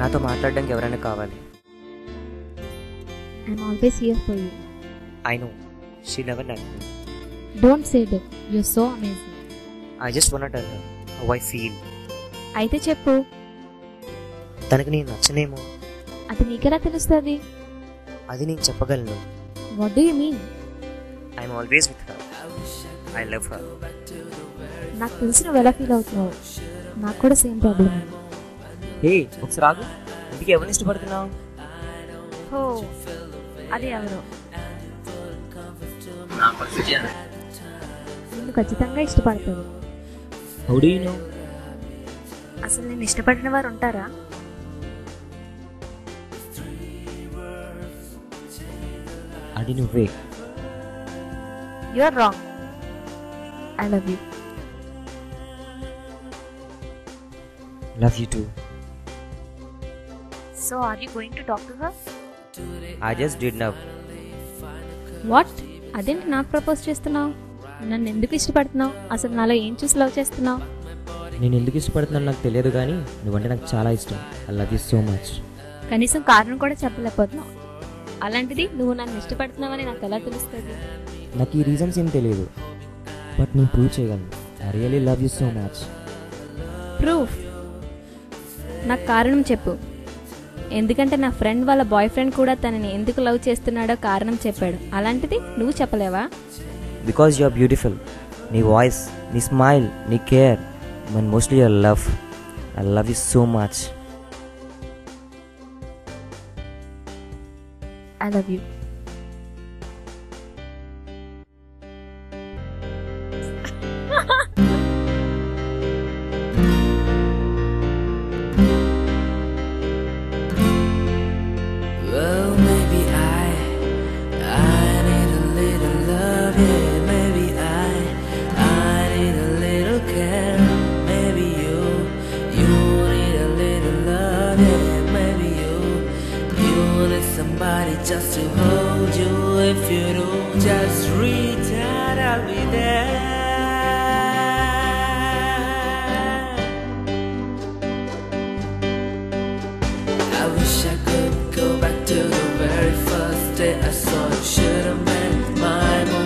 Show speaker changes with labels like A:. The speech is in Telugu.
A: నాతో మాట్లాడడానికి ఎవరైనా కావాలి?
B: I'm always here for you
A: I know she never not
B: don't say that you're so amazing
A: I just want tell how I feel
B: అయితే చెప్పు.
A: తనకి నేను నచ్చనేమో?
B: అది నీకెలా తెలుస్తుంది?
A: అది నేను చెప్పగలను.
B: What do you mean
A: I'm always with her I love her
B: నాకు తెలిసి నువ్వు ఎలా ఫీల్ అవుతున్నావు నాకు కూడా సేమ్ ప్రాబ్లం
A: ఏ ఒకసారి ఆగు. ఇంటికి ఎవరిని ఇష్టపడుతున్నావు?
B: ఓ అది ఎవరు?
A: నా పరిస్థితి
B: నిన్ను ఖచ్చితంగా ఇష్టపడతాడు
A: హౌ డూ యూ నో
B: అసలు నేను ఇష్టపడిన వారు ఉంటారా?
A: అది నువ్వే.
B: You are wrong I love you
A: love you too
B: so are you going to talk to her
A: I just did now
B: what అదేంటి నాకు ప్రపోజ్ చేస్తున్నావు? నన్ను ఎందుకు ఇష్టపడుతున్నావు? అసలు నాలో ఏం చూసి లవ్ చేస్తున్నావు?
A: నేను ఎందుకు ఇష్టపడుతున్నాను నాకు తెలియదు కానీ నువ్వంటే నాకు చాలా ఇష్టం. I love you so much
B: కనీసం కారణం కూడా చెప్పలేకపోతున్నావు. అలాంటిది నువ్వు నన్ను ఇష్టపడుతున్నావని నాకు ఎలా తెలుస్తుంది?
A: నాకు ఈ రీజన్స్ ఏం తెలియదు. బట్ నేను ప్రూవ్ చేయగలను. I really love you so much
B: proof నాకు కారణం చెప్పు. ఎందుకంటే నా ఫ్రెండ్ వాళ్ళ బాయ్ ఫ్రెండ్ కూడా తనని ఎందుకు లవ్ చేస్తున్నాడో కారణం చెప్పాడు. అలాంటిది నువ్వు చెప్పలేవా?
A: బికాజ్ యు ఆర్ బ్యూటిఫుల్ నీ వాయిస్ నీ స్మైల్ నీ కేర్ మన mostly your love I love you so much
B: I love you
C: just to hold you. If you do, just reach out, I'll be there. I wish I could go back to the very first day I saw you. Should've made my